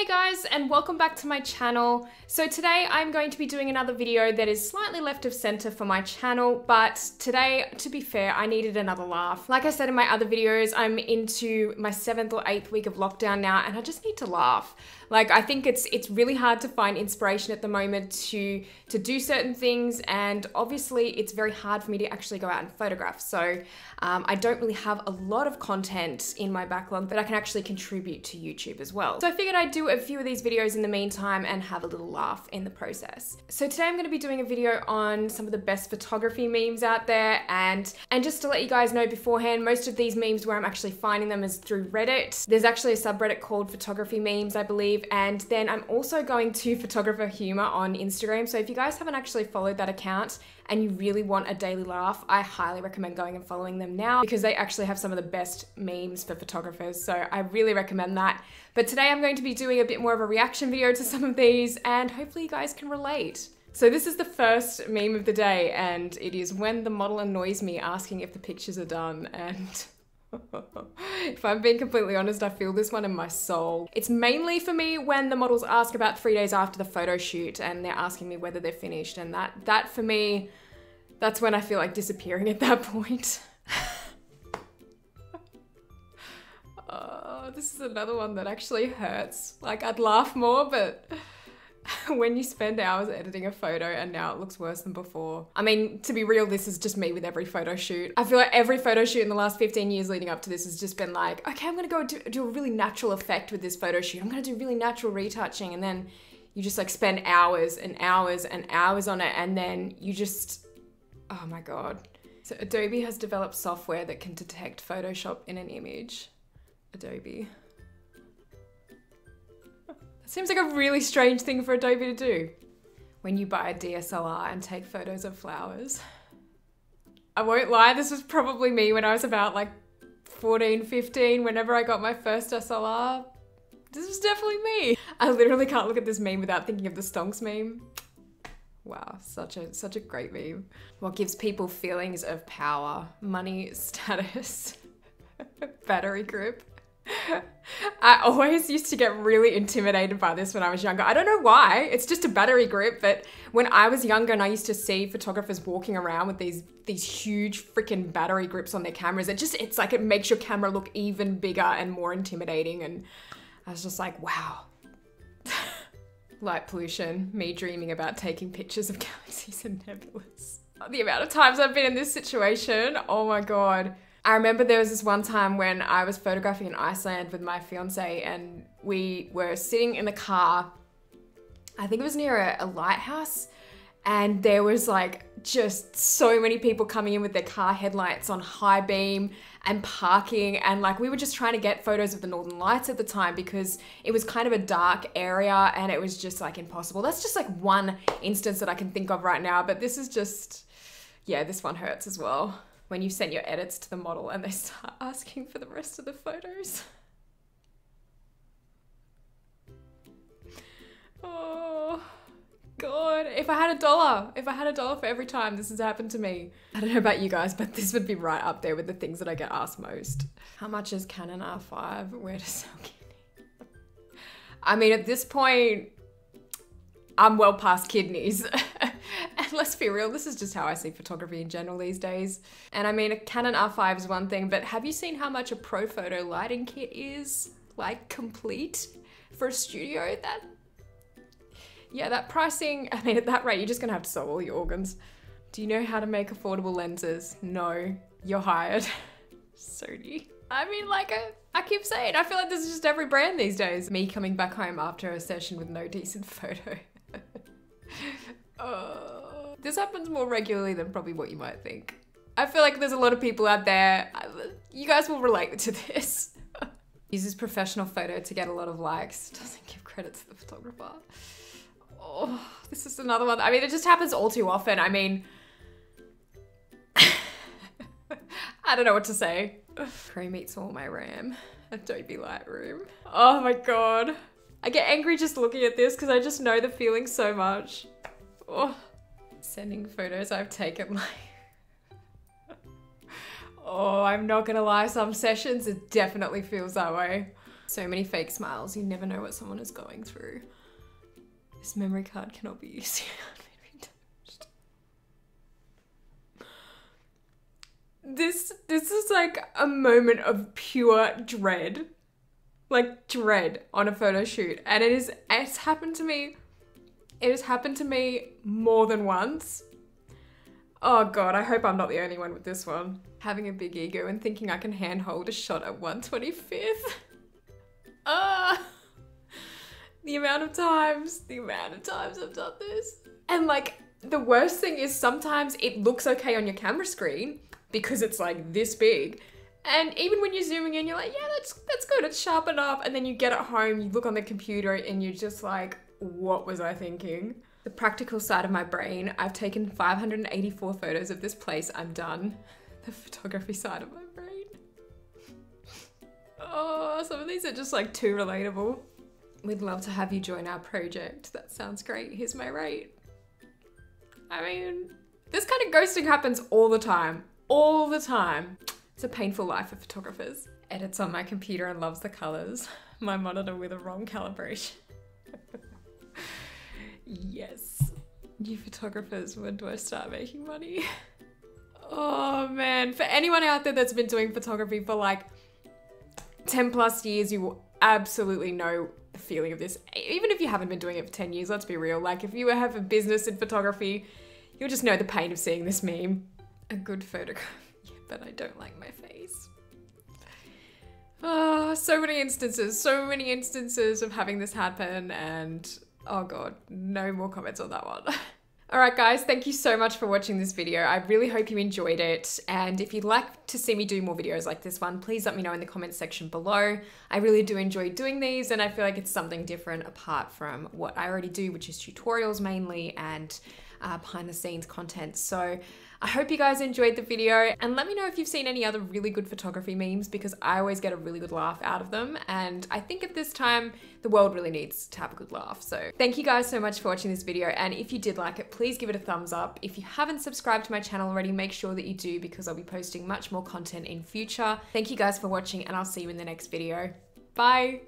Hey guys, and welcome back to my channel. So today I'm going to be doing another video that is slightly left of center for my channel, but today, to be fair, I needed another laugh. Like I said in my other videos, I'm into my seventh or eighth week of lockdown now, and I just need to laugh. Like I think it's it's really hard to find inspiration at the moment to to do certain things, and obviously it's very hard for me to actually go out and photograph. So um, I don't really have a lot of content in my backlog that I can actually contribute to YouTube as well. So I figured I'd do a few of these videos in the meantime and have a little laugh in the process. So today I'm going to be doing a video on some of the best photography memes out there, and and just to let you guys know beforehand, most of these memes where I'm actually finding them is through Reddit. There's actually a subreddit called Photography Memes, I believe. And then I'm also going to Photographer Humor on Instagram. So if you guys haven't actually followed that account and you really want a daily laugh, I highly recommend going and following them now because they actually have some of the best memes for photographers. So I really recommend that. But today I'm going to be doing a bit more of a reaction video to some of these and hopefully you guys can relate. So this is the first meme of the day and it is when the model annoys me asking if the pictures are done and if I'm being completely honest, I feel this one in my soul. It's mainly for me when the models ask about three days after the photo shoot and they're asking me whether they're finished. And that, that for me, that's when I feel like disappearing at that point. Oh, this is another one that actually hurts. Like I'd laugh more, but when you spend hours editing a photo and now it looks worse than before. I mean, to be real, this is just me with every photo shoot. I feel like every photo shoot in the last 15 years leading up to this has just been like, okay, I'm gonna go do, do a really natural effect with this photo shoot. I'm gonna do really natural retouching. And then you just like spend hours and hours and hours on it. And then you just, oh my God. So Adobe has developed software that can detect Photoshop in an image. Adobe. That Seems like a really strange thing for Adobe to do. When you buy a DSLR and take photos of flowers. I won't lie, this was probably me when I was about like 14, 15, whenever I got my first SLR. This was definitely me. I literally can't look at this meme without thinking of the Stonks meme. Wow, such a such a great meme. What gives people feelings of power, money, status, battery grip. I always used to get really intimidated by this when I was younger. I don't know why. It's just a battery grip, but when I was younger and I used to see photographers walking around with these these huge freaking battery grips on their cameras, it just it's like it makes your camera look even bigger and more intimidating and I was just like, wow. Light pollution, me dreaming about taking pictures of galaxies and nebulas. The amount of times I've been in this situation, oh my god. I remember there was this one time when I was photographing in Iceland with my fiance and we were sitting in the car. I think it was near a, a lighthouse and there was like just so many people coming in with their car headlights on high beam and parking and like we were just trying to get photos of the northern lights at the time because it was kind of a dark area and it was just like impossible that's just like one instance that i can think of right now but this is just yeah this one hurts as well when you send your edits to the model and they start asking for the rest of the photos. Oh, God. If I had a dollar, if I had a dollar for every time this has happened to me. I don't know about you guys, but this would be right up there with the things that I get asked most. How much is Canon R5? Where to sell kidney? I mean, at this point, I'm well past kidneys. let's be real, this is just how I see photography in general these days. And I mean, a Canon R5 is one thing, but have you seen how much a Profoto lighting kit is? Like, complete for a studio? That, yeah, that pricing, I mean, at that rate, you're just gonna have to sell all your organs. Do you know how to make affordable lenses? No, you're hired. Sony. I mean, like, I, I keep saying, I feel like this is just every brand these days. Me coming back home after a session with no decent photo. oh. This happens more regularly than probably what you might think. I feel like there's a lot of people out there, uh, you guys will relate to this. Uses professional photo to get a lot of likes, doesn't give credit to the photographer. Oh, this is another one. I mean, it just happens all too often. I mean, I don't know what to say. Chrome eats all my RAM. Adobe Lightroom. Oh my God. I get angry just looking at this because I just know the feeling so much. Oh sending photos I've taken like oh I'm not gonna lie some sessions it definitely feels that way So many fake smiles. You never know what someone is going through. This memory card cannot be used. this this is like a moment of pure dread. Like dread on a photo shoot. And it is it's happened to me. It has happened to me more than once. Oh god, I hope I'm not the only one with this one. Having a big ego and thinking I can handhold a shot at 125th. Ah! uh, the amount of times, the amount of times I've done this. And like, the worst thing is sometimes it looks okay on your camera screen because it's like this big. And even when you're zooming in, you're like, yeah, that's that's good, it's sharp enough. And then you get it home, you look on the computer, and you're just like, what was I thinking? The practical side of my brain, I've taken 584 photos of this place, I'm done. The photography side of my brain. Oh, some of these are just like too relatable. We'd love to have you join our project. That sounds great. Here's my rate. I mean, this kind of ghosting happens all the time. All the time. It's a painful life for photographers. Edits on my computer and loves the colors. My monitor with a wrong calibration. Yes. New photographers, when do I start making money? Oh man, for anyone out there that's been doing photography for like 10 plus years, you will absolutely know the feeling of this. Even if you haven't been doing it for 10 years, let's be real. Like if you have a business in photography, you'll just know the pain of seeing this meme. A good photograph. yeah, but I don't like my face. Oh, so many instances, so many instances of having this happen and oh god, no more comments on that one. Alright guys, thank you so much for watching this video. I really hope you enjoyed it. And if you'd like to see me do more videos like this one, please let me know in the comments section below. I really do enjoy doing these and I feel like it's something different apart from what I already do, which is tutorials mainly and uh, behind the scenes content. So I hope you guys enjoyed the video and let me know if you've seen any other really good photography memes because I always get a really good laugh out of them. And I think at this time, the world really needs to have a good laugh. So thank you guys so much for watching this video. And if you did like it, please give it a thumbs up. If you haven't subscribed to my channel already, make sure that you do because I'll be posting much more content in future. Thank you guys for watching and I'll see you in the next video. Bye.